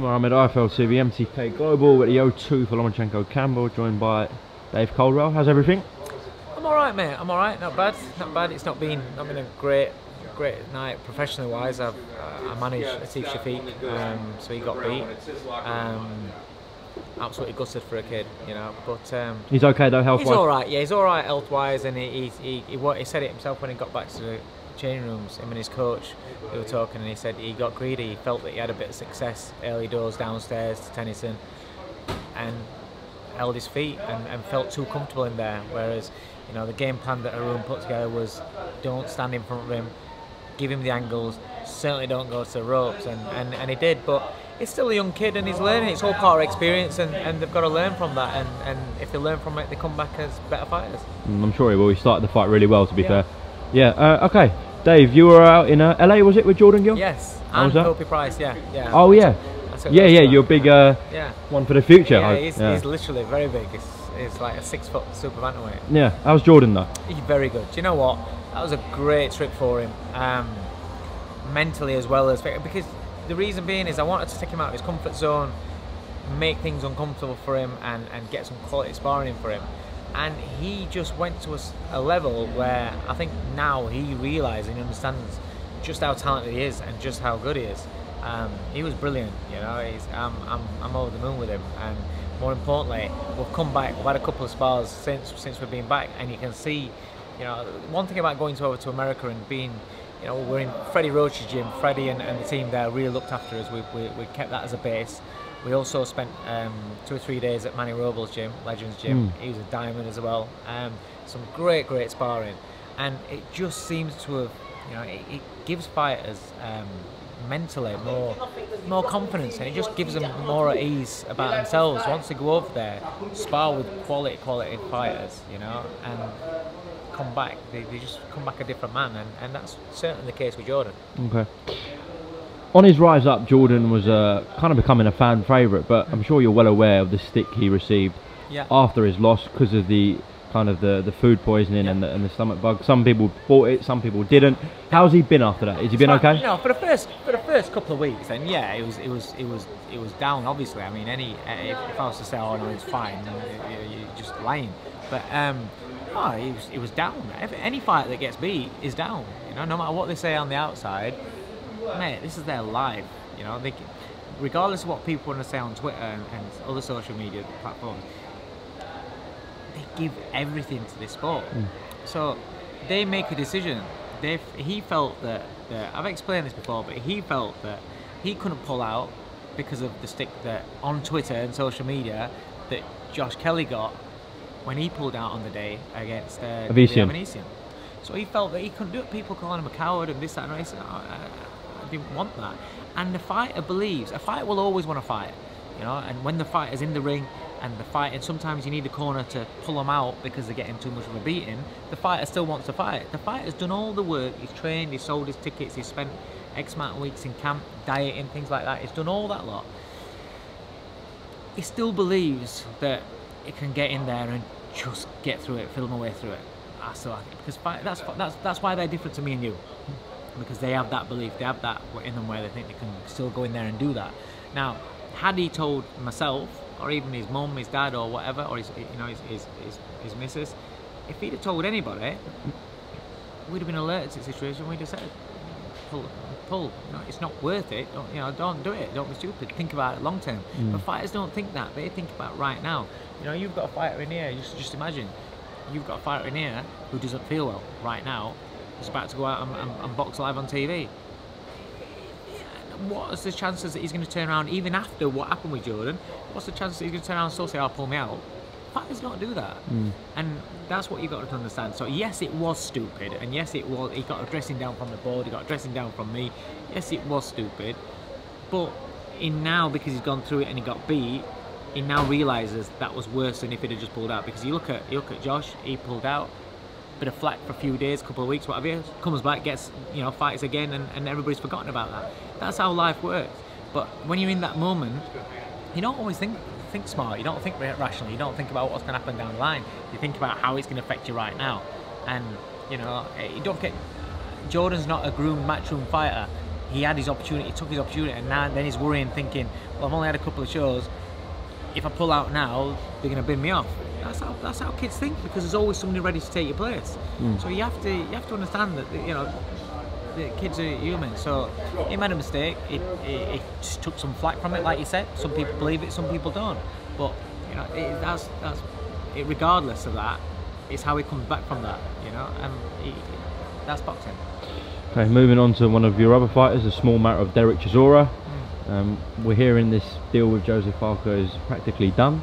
Mohammed, IFL TV, MTK Global with the O2 for Lomachenko Campbell, joined by Dave Coldwell. How's everything? I'm all right, mate. I'm all right. Not bad. Not bad. It's not been not been a great great night professionally wise. I've uh, I managed Atif Shafiq, um, so he got beat. Um, absolutely gutted for a kid, you know. But um, he's okay though, health wise. He's all right. Yeah, he's all right health wise, and he he, he, he, he said it himself when he got back to the changing rooms. Him and his coach, they were talking, and he said he got greedy. He felt that he had a bit of success early doors downstairs to Tennyson, and held his feet and, and felt too comfortable in there. Whereas, you know, the game plan that Arun put together was don't stand in front of him, give him the angles, certainly don't go to the ropes, and, and, and he did. But he's still a young kid and he's learning. It's all part of experience, and, and they've got to learn from that. And, and if they learn from it, they come back as better fighters. Mm, I'm sure he will. He started the fight really well, to be yeah. fair. Yeah. Uh, okay. Dave, you were out in uh, LA, was it, with Jordan Gill? Yes. And Kobe Price. Yeah. Yeah. Oh yeah. Yeah, yeah. You're a big uh, yeah. one for the future. Yeah, he's, yeah. he's literally very big. He's, it's like a six foot super bantamweight. Yeah. How's Jordan though? He's very good. Do you know what? That was a great trip for him. Um, mentally as well as because the reason being is I wanted to take him out of his comfort zone, make things uncomfortable for him, and, and get some quality sparring for him. And he just went to a, a level where I think now he realises and understands just how talented he is and just how good he is. Um, he was brilliant, you know. I'm, I'm, I'm over the moon with him, and more importantly, we've come back. We've had a couple of spars since since we've been back, and you can see, you know, one thing about going to over to America and being you know, we're in Freddie Roach's gym. Freddie and, and the team there really looked after us. We, we, we kept that as a base. We also spent um, two or three days at Manny Robles' gym, Legends Gym. Mm. He was a diamond as well. Um, some great, great sparring, and it just seems to have, you know, it, it gives fighters um, mentally more, more confidence, and it just gives them more at ease about themselves once they go over there, spar with quality, quality fighters, you know, and come back. They, they just come back a different man, and, and that's certainly the case with Jordan. Okay. On his rise up, Jordan was uh, kind of becoming a fan favourite, but I'm sure you're well aware of the stick he received yeah. after his loss because of the kind of the, the food poisoning yeah. and, the, and the stomach bug. Some people bought it, some people didn't. How's he been after that? Has he been okay? You No, for the first for the first couple of weeks, then yeah, it was it was it was it was down. Obviously, I mean, any if, if I was to say, oh no, it's fine, you're just lying. But um, Oh, he was, he was down. Any fight that gets beat is down. You know, no matter what they say on the outside, mate, this is their life. You know, they, regardless of what people want to say on Twitter and, and other social media platforms, they give everything to this sport. Mm. So they make a decision. They, he felt that, that I've explained this before, but he felt that he couldn't pull out because of the stick that on Twitter and social media that Josh Kelly got when he pulled out on the day against uh, Avanesyan. So he felt that he couldn't do it. People calling him a coward and this, that, and he said, I, I didn't want that. And the fighter believes, a fighter will always want to fight, you know, and when the fighter's in the ring and the fight, and sometimes you need the corner to pull them out because they're getting too much of a beating, the fighter still wants to fight. The fighter's done all the work, he's trained, he's sold his tickets, he's spent X amount of weeks in camp, dieting, things like that, he's done all that lot. He still believes that it can get in there and just get through it, feel my way through it. I still because that's that's that's why they're different to me and you, because they have that belief, they have that in them where they think they can still go in there and do that. Now, had he told myself or even his mum, his dad, or whatever, or his you know his his his, his missus, if he'd have told anybody, we'd have been alerted to the situation. We'd have said, pull, pull. You know, it's not worth it. Don't, you know, don't do it. Don't be stupid. Think about it long term. Mm. But fighters don't think that. They think about right now. You know, you've got a fighter in here. Just, just imagine, you've got a fighter in here who doesn't feel well right now. He's about to go out and, and, and box live on TV. What's the chances that he's going to turn around even after what happened with Jordan? What's the chances that he's going to turn around and still say, "I'll oh, pull me out"? Fighters don't do that, mm. and that's what you have got to understand. So yes, it was stupid, and yes, it was. He got a dressing down from the board. He got a dressing down from me. Yes, it was stupid, but in now because he's gone through it and he got beat, he now realizes that was worse than if he'd have just pulled out. Because you look at you look at Josh, he pulled out, bit of flack for a few days, couple of weeks, whatever. Comes back, gets you know fights again, and, and everybody's forgotten about that. That's how life works. But when you're in that moment, you don't always think think smart. You don't think rationally. You don't think about what's going to happen down the line. You think about how it's going to affect you right now. And you know, eh, you don't get. Jordan's not a groomed matchroom fighter. he had his opportunity, he took his opportunity, and now then he's worrying, thinking, well, I've only had a couple of shows. If I pull out now, they're going to bin me off. That's how that's how kids think because there's always somebody ready to take your place. So you have to you have to understand that you know the kids are human. So he made a mistake. He, he, he just took some flack from it, like you said. Some people believe it, some people don't. But you know it, that's that's it, regardless of that, it's how he comes back from that. You know, and he, that's boxing. Okay, moving on to one of your other fighters, a small matter of Dereck Chisora. Um, we're hearing this deal with Joseph Parker is practically done.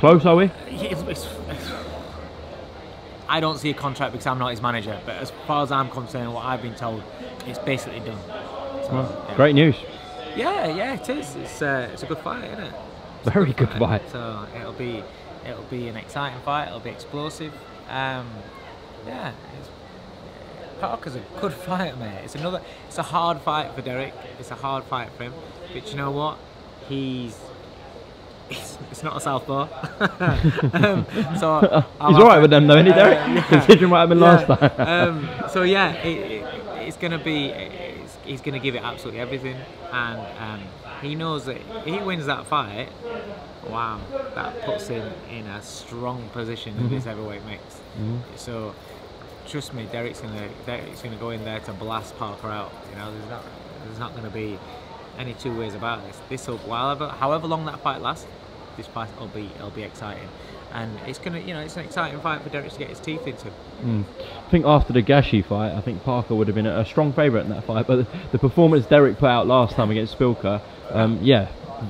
Close, are we? It's- it's- I don't see a contract because I'm not his manager, but as far as I'm concerned, what I've been told, it's basically done. So, Well, yeah. Great news. Yeah, yeah, it is. It's uh, it's a good fight, isn't it? It's Very good fight. So it'll be it'll be an exciting fight. It'll be explosive. Um, yeah, it's, Parker's a good fighter, mate. It's another. It's a hard fight for Dereck. It's a hard fight for him. But you know what? He's. It's, it's not a southpaw. um, so He's alright with them though, isn't he, Dereck? Uh, yeah. Considering what happened last time. um, so yeah, it, it, it's going to be. It's, he's going to give it absolutely everything, and um, he knows that if he wins that fight. Wow, that puts him in a strong position in this heavyweight mix. So trust me, Dereck's going to Dereck's going to go in there to blast Parker out. You know, there's not there's not going to be any two ways about this. This will, however, however long that fight lasts, this fight will be it'll be exciting. And it's gonna, you know, it's an exciting fight for Dereck to get his teeth into. Mm. I think after the Gashi fight, I think Parker would have been a, strong favourite in that fight. But the, the performance Dereck put out last time against Szpilka, um, yeah,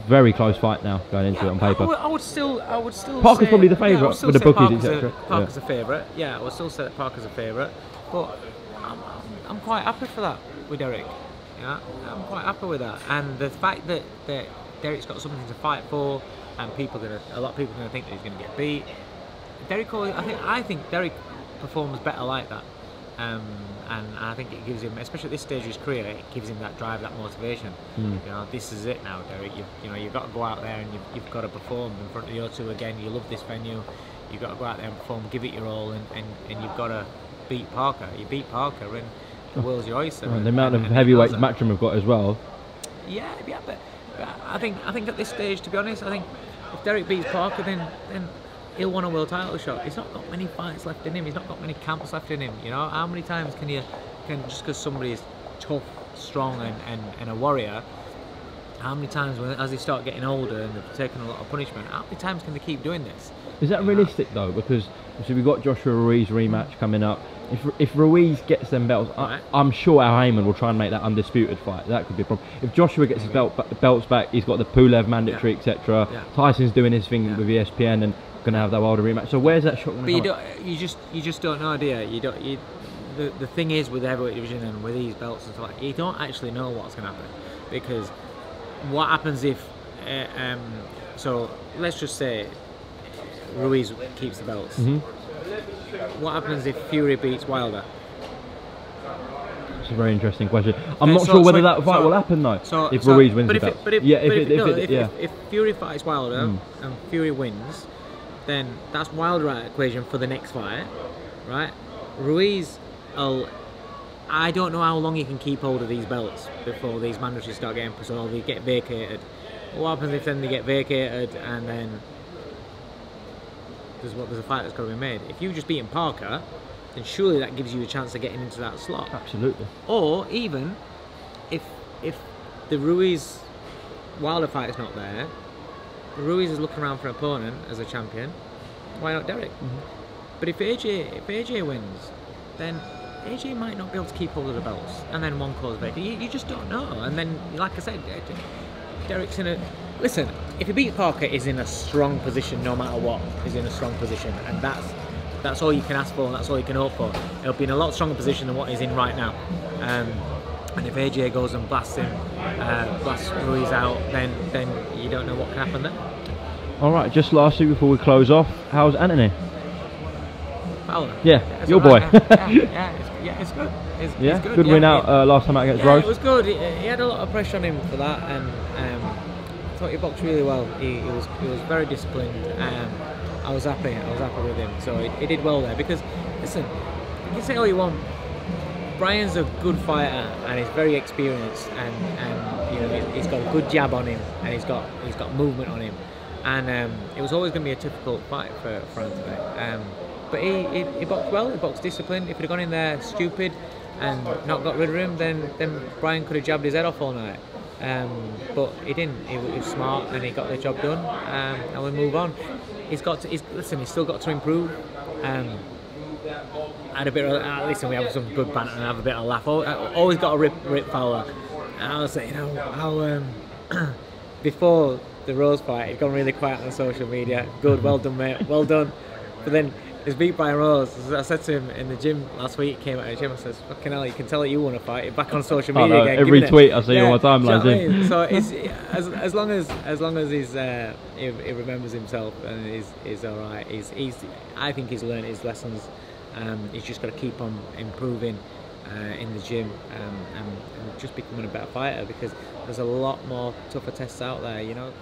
very close fight now going into it on I paper. would, I would still, I would still. Parker's say- probably the yeah, I favourite still with the bookies, etc. Parker's a favourite. Yeah, I would still say that Parker's a favourite, but I'm, I'm, I'm quite happy for that with Dereck. Yeah, I'm quite happy with that, and the fact that that Dereck's got something to fight for, and people gonna, a lot of people are gonna think that he's gonna get beat. Dereck, I think, I think Dereck performs better like that. Um, and I think it gives him, especially at this stage of his career, it gives him that drive, that motivation. Mm. You know, this is it now, Dereck. You've, you know, you've got to go out there and you've, you've got to perform in front of the O2 again. You love this venue. You've got to go out there and perform, give it your all, and, and, and you've got to beat Parker. You beat Parker, and the world's your oyster. Well, the amount of and he heavyweights knows that. Matchroom have got as well. Yeah, yeah, but, but I think I think at this stage, to be honest, I think if Dereck beats Parker, then then he'll want a world title shot. He's not got many fights left in him. He's not got many camps left in him. You know, how many times can you can just because somebody is tough, strong, and, and, and a warrior? How many times, when, as they start getting older and they've taken a lot of punishment, how many times can they keep doing this? Is that Yeah. realistic though? Because obviously we've got Joshua Ruiz rematch coming up. If, if Ruiz gets them belts, Right. I, I'm sure Al Haymon will try and make that undisputed fight. That could be a problem. If Joshua gets his belt, belts back, he's got the Pulev mandatory, etc. Yeah. Tyson's doing his thing Yeah. with ESPN and going to have that Wilder rematch. So where's that shot But you don't, you just you just don't know, do you? You don't. You, the the thing is with the heavyweight division and with these belts and stuff like, you don't actually know what's going to happen because what happens if uh, um, so let's just say Ruiz keeps the belts. Mhm. What happens if Fury beats Wilder? It's a very interesting question. I'm Okay, not so- sure whether so- that fight so- will happen though. So if Ruiz wins but the if belt, it, but if, yeah, if, no, it, yeah. if, Fury fights Wilder Mm. and Fury wins, then that's Wilder equation for the next fight, right? Ruiz, will I don't know how long you can keep hold of these belts before these mandatories start getting put or they get vacated. What happens if then they get vacated and then there's what there's a fight that's got to be made? If you just beating Parker, then surely that gives you a chance of getting into that slot. Absolutely. Or even if if the Ruiz Wilder fight is not there, Ruiz is looking around for an opponent as a champion. Why not Dereck? Mm-hmm. But if AJ if AJ wins, then AJ might not be able to keep hold of the belts, and then one calls vacant. You, you just don't know. And then, like I said, Der- Dereck's in a listen. If he beat Parker, is in a strong position no matter what. Is in a strong position, and that's that's all you can ask for, and that's all you can hope for. He'll be in a lot stronger position than what he's in right now. Um, and if AJ goes and blasts him, uh, blasts Ruiz out, then then you don't know what can happen then. All right. Just lastly, before we close off, how's Anthony? Fowler. Yeah, it's your boy. Yeah, yeah, yeah, it's, yeah, it's good. It's, Yeah, it's good. good yeah, win out uh, last time out against Yeah, Rose. it was good. He, he had a lot of pressure on him for that, and um, I thought he boxed really well. He, he was he was very disciplined. Um, I was happy. I was happy with him. So he, he did well there because listen, you can say all you want. Brian's a good fighter and he's very experienced and, and you know he's got a good jab on him and he's got he's got movement on him and um, it was always going to be a difficult fight for, for Anthony. Um, but he, he, he boxed well, he boxed disciplined. If he'd gone in there stupid and not got rid of him, then then Brian could have jabbed his head off all night. Um, but he didn't. He, was smart and he got the job done. Um, and we move on. He's got to. He's, listen, he's still got to improve. Um, had a bit of uh, listen. We have some good banter and have a bit of a laugh. Always got a rip, rip Fowler. And I was saying, you know, how um, before the Rose fight, he'd gone really quiet on social media. Good, well done, mate. Well done. But then He's beat by Rose. I said to him in the gym last week, he came out of the gym, I says, fucking hell, you can tell that you want to fight. Back on social media oh, no, again. Every tweet I see yeah, on my timeline. You know I mean? So it's, as, as long as as long as he's uh, he, he, remembers himself and he's, he's all right. He's, he's I think he's learned his lessons. Um, he's just got to keep on improving uh, in the gym um, and, and just becoming a better fighter because there's a lot more tougher tests out there. You know,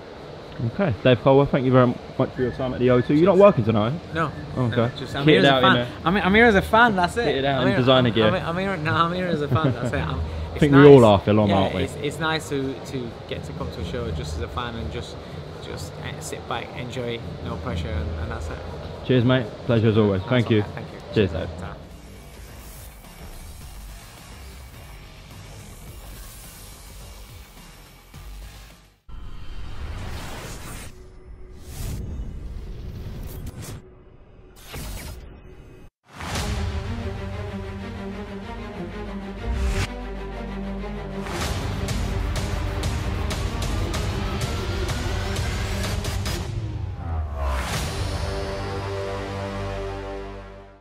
Okay, Dave Coldwell, thank you very much for your time at the O2. You're not working tonight? No. Okay. No, just, I'm, here as a fan. I'm, I'm, here as a fan, that's it. Get it out I'm in designer gear. I'm, I'm, here, no, I'm here as a fan, that's it. I'm, I think nice. we all are, Phil, yeah, aren't we? It's, it's nice to, to get to come to a show just as a fan and just just eh, sit back, enjoy, no pressure, and, and that's it. Cheers, mate. Pleasure as always. Thank you. Thank you. Cheers, Dave.